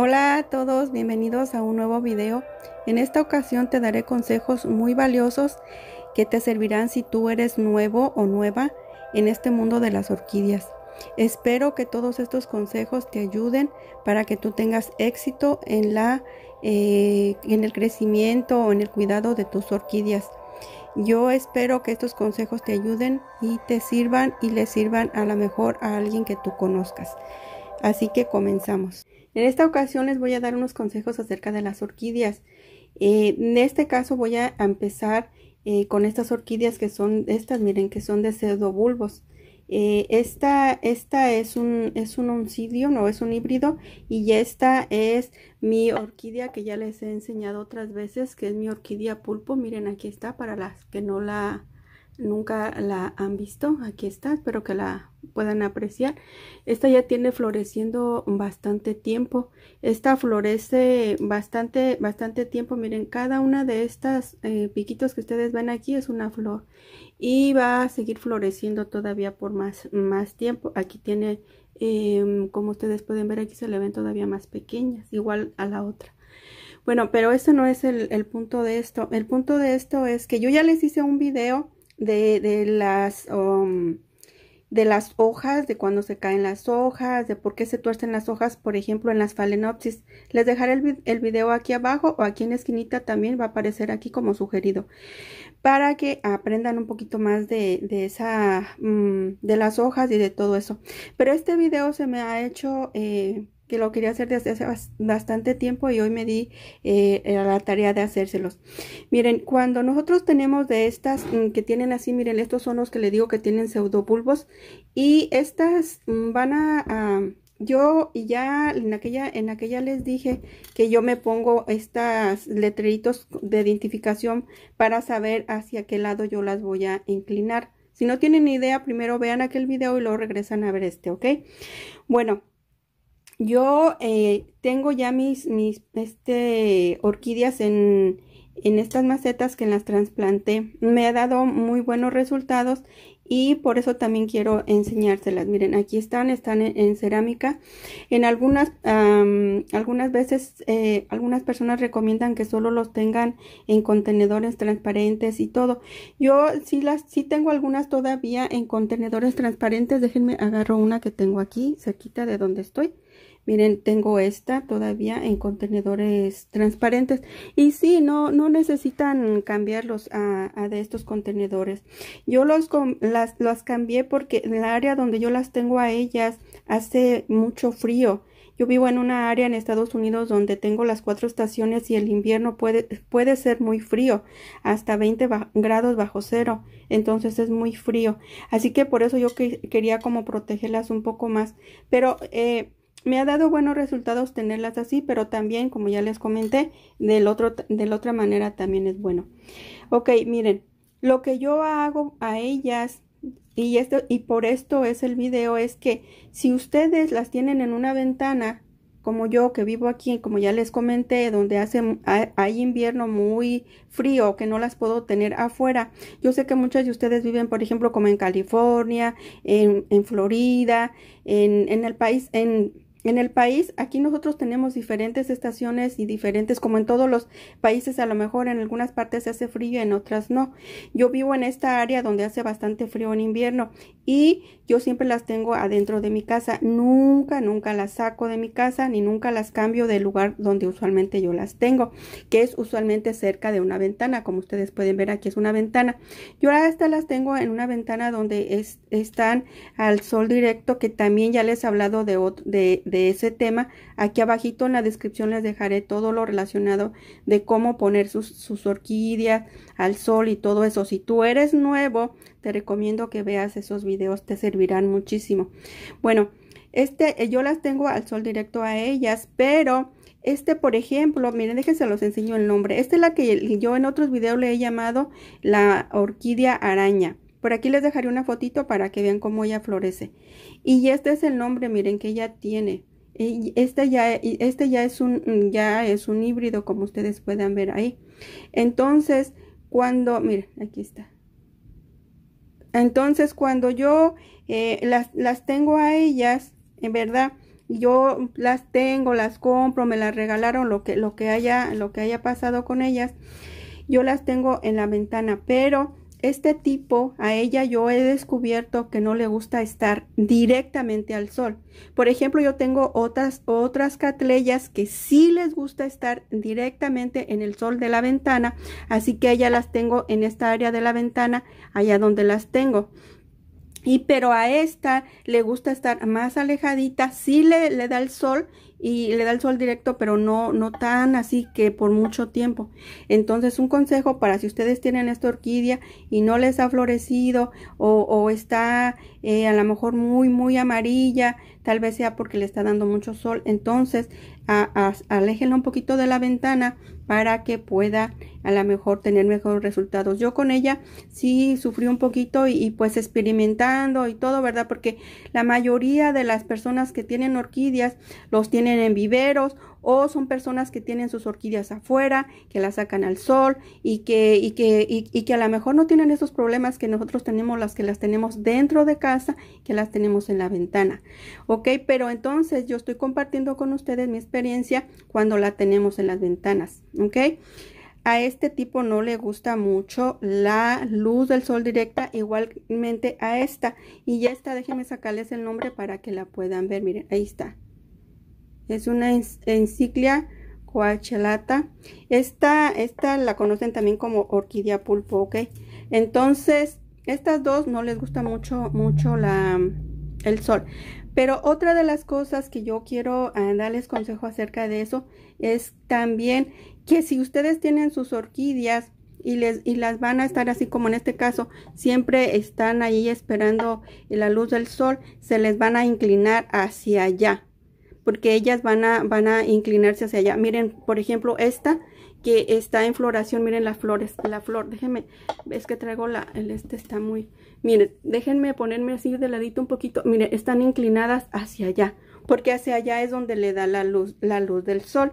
Hola a todos, bienvenidos a un nuevo video. En esta ocasión te daré consejos muy valiosos que te servirán si tú eres nuevo o nueva en este mundo de las orquídeas. Espero que todos estos consejos te ayuden para que tú tengas éxito en, la, eh, en el crecimiento o en el cuidado de tus orquídeas. Yo espero que estos consejos te ayuden y te sirvan y le sirvan a lo mejor a alguien que tú conozcas. Así que comenzamos. En esta ocasión les voy a dar unos consejos acerca de las orquídeas. Eh, en este caso voy a empezar eh, con estas orquídeas que son estas, miren, que son de pseudobulbos. Eh, esta, esta es un, es un oncidio, no es un híbrido, y esta es mi orquídea que ya les he enseñado otras veces, que es mi orquídea pulpo. Miren, aquí está para las que no la nunca la han visto aquí está espero que la puedan apreciar. Esta ya tiene floreciendo bastante tiempo esta florece bastante bastante tiempo miren cada una de estas eh, piquitos que ustedes ven aquí es una flor y va a seguir floreciendo todavía por más más tiempo. Aquí tiene em, como ustedes pueden ver aquí se le ven todavía más pequeñas igual a la otra. Bueno pero ese no es el punto de esto. El punto de esto es que yo ya les hice un video de, las um, de las hojas, de cuando se caen las hojas, de por qué se tuercen las hojas, por ejemplo, en las phalaenopsis. Les dejaré el, el, video aquí abajo o aquí en la esquinita también va a aparecer aquí como sugerido para que aprendan un poquito más de, de esa, mm, de las hojas y de todo eso. Pero este video se me ha hecho... Eh, que lo quería hacer desde hace bastante tiempo y hoy me di eh, la tarea de hacérselos. Miren, cuando nosotros tenemos de estas mm, que tienen así, miren, estos son los que le digo que tienen pseudobulbos y estas mm, van a, yo ya en aquella, en aquella les dije que yo me pongo estas letreritos de identificación para saber hacia qué lado yo las voy a inclinar. Si no tienen idea, primero vean aquel video y luego regresan a ver este, ¿ok? Bueno, yo eh, tengo ya mis, mis este, orquídeas en, en estas macetas que las trasplanté. Me ha dado muy buenos resultados y por eso también quiero enseñárselas. Miren, aquí están, están en, cerámica. En algunas, algunas veces, eh, algunas personas recomiendan que solo los tengan en contenedores transparentes y todo. Yo sí las, sí tengo algunas todavía en contenedores transparentes. Déjenme agarro una que tengo aquí, cerquita de donde estoy. Miren, tengo esta todavía en contenedores transparentes. Y sí, no, no necesitan cambiarlos a, a de estos contenedores. Yo los, las, las cambié porque en el área donde yo las tengo a ellas hace mucho frío. Yo vivo en una área en Estados Unidos donde tengo las cuatro estaciones y el invierno puede, puede ser muy frío, hasta 20 grados bajo cero, entonces es muy frío. Así que por eso yo quería como protegerlas un poco más. Pero eh, me ha dado buenos resultados tenerlas así, pero también, como ya les comenté, del otro, de la otra manera también es bueno. Ok, miren, lo que yo hago a ellas, y, esto, y por esto es el video, es que si ustedes las tienen en una ventana, como yo que vivo aquí, como ya les comenté, donde hace, hay invierno muy frío, que no las puedo tener afuera. Yo sé que muchas de ustedes viven, por ejemplo, como en California, en, Florida, en, en el país, en en el país, aquí nosotros tenemos diferentes estaciones y diferentes, como en todos los países, a lo mejor en algunas partes se hace frío, en otras no. Yo vivo en esta área donde hace bastante frío en invierno y yo siempre las tengo adentro de mi casa. Nunca, nunca las saco de mi casa ni nunca las cambio del lugar donde usualmente yo las tengo, que es usualmente cerca de una ventana, como ustedes pueden ver aquí es una ventana. Yo ahora estas las tengo en una ventana donde están al sol directo, que también ya les he hablado de, de de ese tema. Aquí abajito en la descripción les dejaré todo lo relacionado de cómo poner sus, sus orquídeas al sol y todo eso. Si tú eres nuevo, te recomiendo que veas esos videos, te servirán muchísimo. Bueno, este eh, yo las tengo al sol directo a ellas, pero este, por ejemplo, miren, déjense los enseño el nombre. Esta es la que yo en otros videos le he llamado la orquídea araña. Por aquí les dejaré una fotito para que vean cómo ella florece. Y este es el nombre, miren, que ella tiene. Este ya, este ya es un, ya es un híbrido, como ustedes puedan ver ahí. Entonces, cuando, miren, aquí está. Entonces, cuando yo eh, las, las tengo a ellas, en verdad, yo las tengo, las compro, me las regalaron, lo que, lo que haya, lo que haya pasado con ellas, yo las tengo en la ventana, pero este tipo, a ella yo he descubierto que no le gusta estar directamente al sol. Por ejemplo, yo tengo otras, otras catleyas que sí les gusta estar directamente en el sol de la ventana, así que ella las tengo en esta área de la ventana, allá donde las tengo. Y pero a esta le gusta estar más alejadita, sí le, le da el sol y le da el sol directo, pero no, no tan así que por mucho tiempo. Entonces, un consejo para si ustedes tienen esta orquídea y no les ha florecido o, o está eh, a lo mejor muy, muy amarilla, tal vez sea porque le está dando mucho sol. Entonces, a, aléjenla un poquito de la ventana para que pueda a lo mejor tener mejores resultados. Yo con ella sí sufrí un poquito y, pues experimentando y todo, ¿verdad? Porque la mayoría de las personas que tienen orquídeas los tienen en viveros o son personas que tienen sus orquídeas afuera, que las sacan al sol y que, y que, y, que a lo mejor no tienen esos problemas que nosotros tenemos, las que las tenemos dentro de casa, que las tenemos en la ventana. Ok, pero entonces yo estoy compartiendo con ustedes mi experiencia cuando la tenemos en las ventanas. Ok. A este tipo no le gusta mucho la luz del sol directa, igualmente a esta. Y ya está, déjenme sacarles el nombre para que la puedan ver. Miren, ahí está. Es una enciclia coachelata. Esta, esta la conocen también como orquídea pulpo, ¿ok? Entonces, estas dos no les gusta mucho, mucho la, el sol. Pero otra de las cosas que yo quiero ah, darles consejo acerca de eso es también que si ustedes tienen sus orquídeas y, les, y las van a estar así como en este caso, siempre están ahí esperando la luz del sol, se les van a inclinar hacia allá porque ellas van a, van a inclinarse hacia allá. Miren, por ejemplo, esta que está en floración, miren las flores, la flor, déjenme, es que traigo la, el este está muy, miren, déjenme ponerme así de ladito un poquito, miren, están inclinadas hacia allá, porque hacia allá es donde le da la luz, la luz del sol.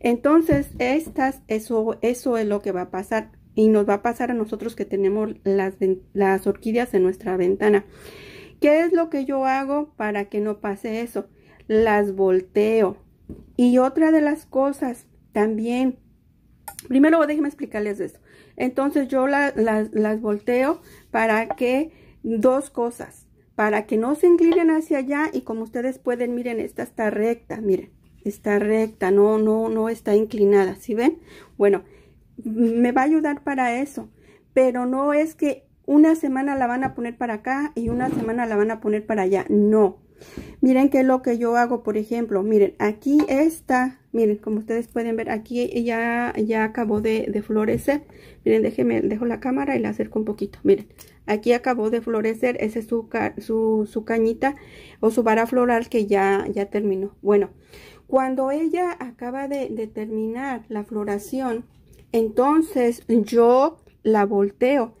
Entonces, estas, eso, eso es lo que va a pasar y nos va a pasar a nosotros que tenemos las, las orquídeas en nuestra ventana. ¿Qué es lo que yo hago para que no pase eso? las volteo. Y otra de las cosas también, primero déjenme explicarles esto. Entonces yo las volteo para que, dos cosas, para que no se inclinen hacia allá y como ustedes pueden, miren, esta está recta, miren, está recta, no, no, no está inclinada, ¿sí ven? Bueno, me va a ayudar para eso, pero no es que una semana la van a poner para acá y una semana la van a poner para allá, no. Miren qué es lo que yo hago, por ejemplo, miren, aquí está, miren, como ustedes pueden ver, aquí ya, ya acabó de, florecer. Miren, déjenme, dejo la cámara y la acerco un poquito. Miren, aquí acabó de florecer, ese es su, su, cañita o su vara floral que ya, ya terminó. Bueno, cuando ella acaba de, de terminar la floración, entonces yo la volteo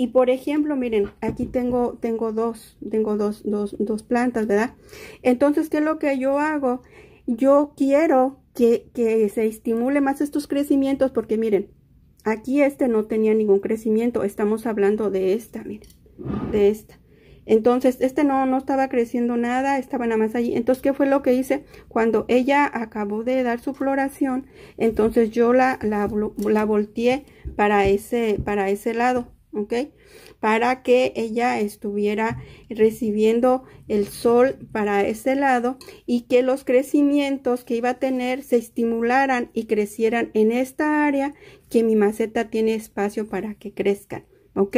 y por ejemplo, miren, aquí tengo, tengo dos, tengo dos, dos, dos plantas, ¿verdad? Entonces, ¿qué es lo que yo hago? Yo quiero que, se estimule más estos crecimientos porque miren, aquí este no tenía ningún crecimiento. Estamos hablando de esta, miren, de esta. Entonces, este no, no estaba creciendo nada, estaba nada más allí. Entonces, ¿qué fue lo que hice? Cuando ella acabó de dar su floración, entonces yo la, la, la volteé para ese, para ese lado. ¿Ok? Para que ella estuviera recibiendo el sol para ese lado y que los crecimientos que iba a tener se estimularan y crecieran en esta área que mi maceta tiene espacio para que crezcan. ¿ok?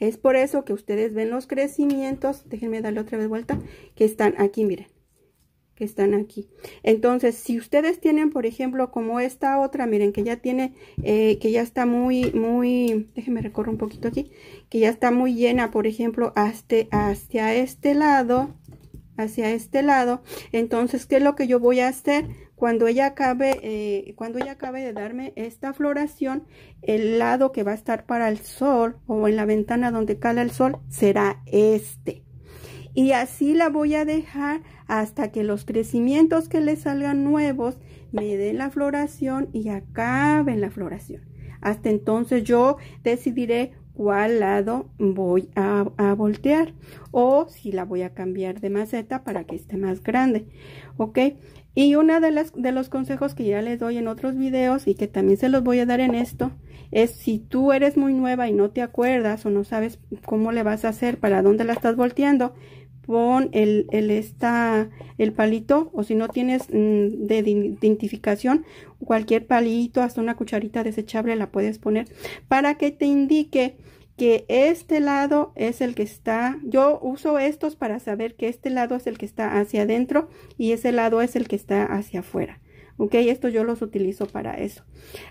Es por eso que ustedes ven los crecimientos, déjenme darle otra vez vuelta, que están aquí, miren que están aquí. Entonces, si ustedes tienen, por ejemplo, como esta otra, miren, que ya tiene, eh, que ya está muy, muy, déjenme recorrer un poquito aquí, que ya está muy llena, por ejemplo, hasta, hacia este lado, hacia este lado. Entonces, ¿qué es lo que yo voy a hacer? Cuando ella acabe, eh, cuando ella acabe de darme esta floración, el lado que va a estar para el sol o en la ventana donde cala el sol será este. Y así la voy a dejar hasta que los crecimientos que le salgan nuevos me den la floración y acaben la floración. Hasta entonces yo decidiré cuál lado voy a, voltear o si la voy a cambiar de maceta para que esté más grande ok y una de de los consejos que ya les doy en otros videos y que también se los voy a dar en esto es si tú eres muy nueva y no te acuerdas o no sabes cómo le vas a hacer para dónde la estás volteando pon el, el, esta, el palito o si no tienes mm, de identificación cualquier palito hasta una cucharita desechable la puedes poner para que te indique que este lado es el que está, yo uso estos para saber que este lado es el que está hacia adentro y ese lado es el que está hacia afuera. Ok, esto yo los utilizo para eso.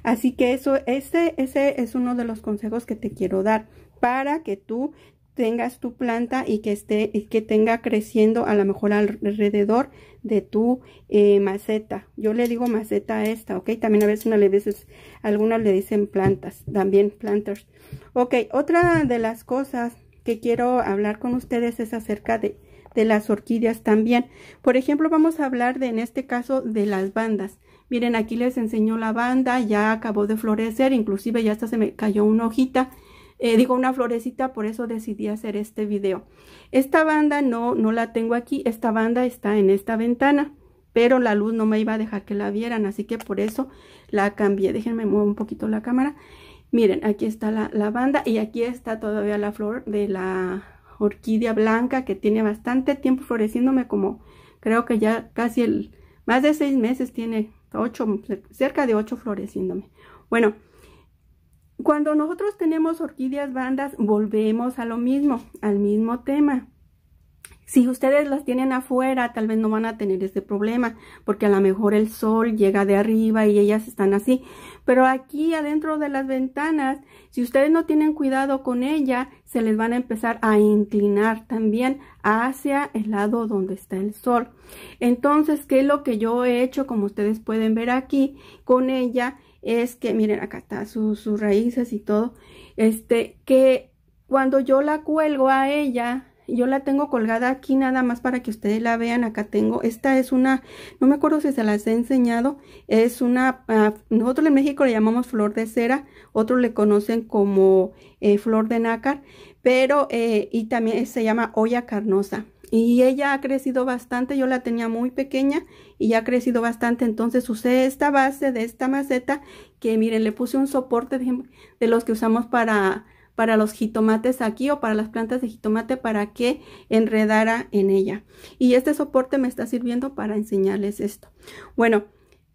Así que eso, ese, ese es uno de los consejos que te quiero dar para que tú tengas tu planta y que esté que tenga creciendo a lo mejor alrededor de tu eh, maceta. Yo le digo maceta a esta ok también a veces una le veces algunas le dicen plantas también planters. Ok otra de las cosas que quiero hablar con ustedes es acerca de, de las orquídeas también. Por ejemplo vamos a hablar de en este caso de las bandas. Miren aquí les enseño la banda ya acabó de florecer inclusive ya hasta se me cayó una hojita eh, digo una florecita, por eso decidí hacer este video. Esta banda no, no la tengo aquí, esta banda está en esta ventana, pero la luz no me iba a dejar que la vieran, así que por eso la cambié. Déjenme mover un poquito la cámara. Miren, aquí está la, la banda y aquí está todavía la flor de la orquídea blanca que tiene bastante tiempo floreciéndome como creo que ya casi el más de seis meses tiene ocho cerca de ocho floreciéndome bueno cuando nosotros tenemos orquídeas bandas, volvemos a lo mismo, al mismo tema. Si ustedes las tienen afuera, tal vez no van a tener este problema, porque a lo mejor el sol llega de arriba y ellas están así. Pero aquí adentro de las ventanas, si ustedes no tienen cuidado con ella, se les van a empezar a inclinar también hacia el lado donde está el sol. Entonces, ¿qué es lo que yo he hecho? Como ustedes pueden ver aquí, con ella es que, miren, acá está sus, raíces y todo, este, que cuando yo la cuelgo a ella, yo la tengo colgada aquí nada más para que ustedes la vean. Acá tengo, esta es una, no me acuerdo si se las he enseñado, es una, ah, nosotros en México le llamamos flor de cera, otros le conocen como eh, flor de nácar, pero, eh, y también se llama olla carnosa y ella ha crecido bastante, yo la tenía muy pequeña y ha crecido bastante, entonces usé esta base de esta maceta que miren, le puse un soporte de, los que usamos para, para los jitomates aquí o para las plantas de jitomate para que enredara en ella. Y este soporte me está sirviendo para enseñarles esto. Bueno,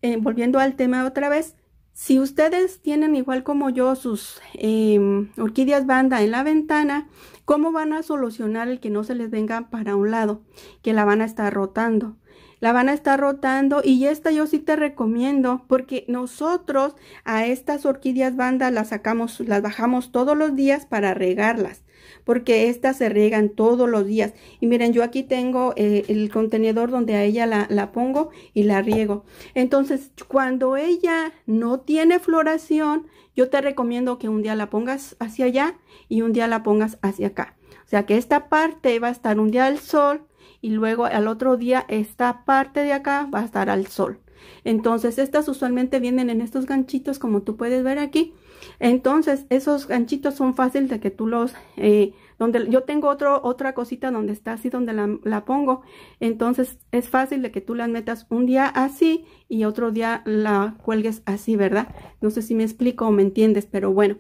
eh, volviendo al tema otra vez, si ustedes tienen igual como yo sus em, orquídeas banda en la ventana, ¿cómo van a solucionar el que no se les venga para un lado? Que la van a estar rotando. La van a estar rotando y esta yo sí te recomiendo porque nosotros a estas orquídeas banda las sacamos, las bajamos todos los días para regarlas porque estas se riegan todos los días. Y miren, yo aquí tengo eh, el contenedor donde a ella la, la pongo y la riego. Entonces, cuando ella no tiene floración, yo te recomiendo que un día la pongas hacia allá y un día la pongas hacia acá. O sea que esta parte va a estar un día al sol y luego al otro día esta parte de acá va a estar al sol. Entonces estas usualmente vienen en estos ganchitos como tú puedes ver aquí entonces, esos ganchitos son fáciles de que tú los, eh, donde yo tengo otro, otra cosita donde está así, donde la, pongo. Entonces, es fácil de que tú las metas un día así y otro día la cuelgues así, ¿verdad? No sé si me explico o me entiendes, pero bueno.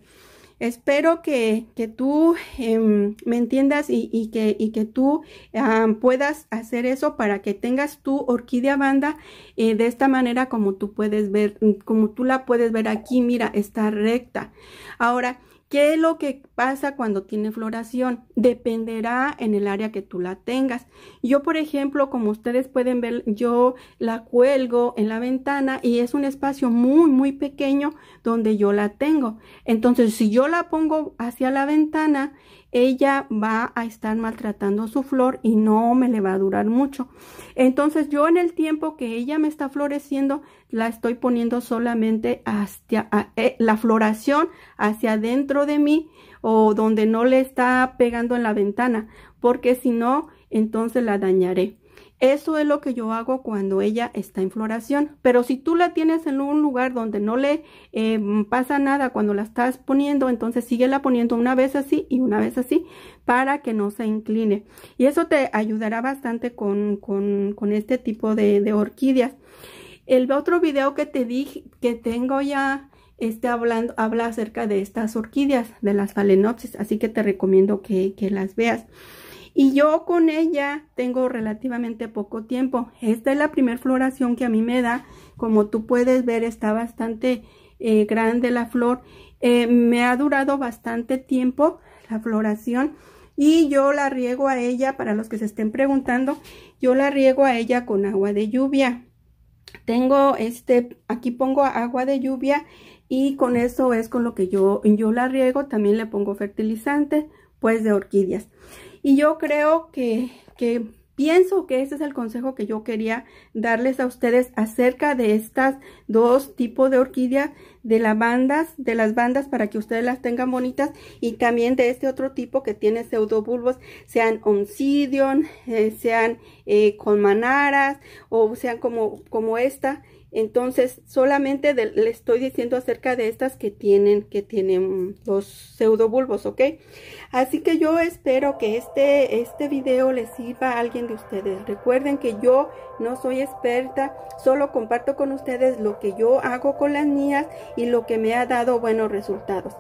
Espero que, que tú em, me entiendas y, que, y que tú puedas hacer eso para que tengas tu orquídea banda eh, de esta manera como tú puedes ver, como tú la puedes ver aquí, mira, está recta. Ahora, ¿Qué es lo que pasa cuando tiene floración? Dependerá en el área que tú la tengas. Yo, por ejemplo, como ustedes pueden ver, yo la cuelgo en la ventana y es un espacio muy, muy pequeño donde yo la tengo. Entonces, si yo la pongo hacia la ventana, ella va a estar maltratando su flor y no me le va a durar mucho. Entonces yo en el tiempo que ella me está floreciendo, la estoy poniendo solamente hacia eh, la floración hacia adentro de mí o donde no le está pegando en la ventana, porque si no, entonces la dañaré. Eso es lo que yo hago cuando ella está en floración. Pero si tú la tienes en un lugar donde no le eh, pasa nada cuando la estás poniendo, entonces síguela poniendo una vez así y una vez así para que no se incline. Y eso te ayudará bastante con, con, con este tipo de, de, orquídeas. El otro video que te dije que tengo ya este, hablando, habla acerca de estas orquídeas, de las phalaenopsis, así que te recomiendo que, que las veas. Y yo con ella tengo relativamente poco tiempo. Esta es la primera floración que a mí me da. Como tú puedes ver, está bastante eh, grande la flor. Eh, me ha durado bastante tiempo la floración. Y yo la riego a ella, para los que se estén preguntando, yo la riego a ella con agua de lluvia. Tengo este, aquí pongo agua de lluvia y con eso es con lo que yo, yo la riego. También le pongo fertilizante, pues de orquídeas. Y yo creo que, que pienso que ese es el consejo que yo quería darles a ustedes acerca de estas dos tipos de orquídeas, de las bandas, de las bandas para que ustedes las tengan bonitas y también de este otro tipo que tiene pseudobulbos, sean oncidion, eh, sean eh, con manaras o sean como, como esta entonces, solamente le estoy diciendo acerca de estas que tienen, que tienen los pseudobulbos, ¿ok? Así que yo espero que este, este video les sirva a alguien de ustedes. Recuerden que yo no soy experta, solo comparto con ustedes lo que yo hago con las mías y lo que me ha dado buenos resultados.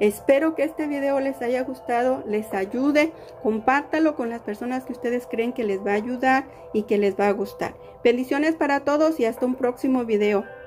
Espero que este video les haya gustado, les ayude, compártalo con las personas que ustedes creen que les va a ayudar y que les va a gustar. Bendiciones para todos y hasta un próximo video.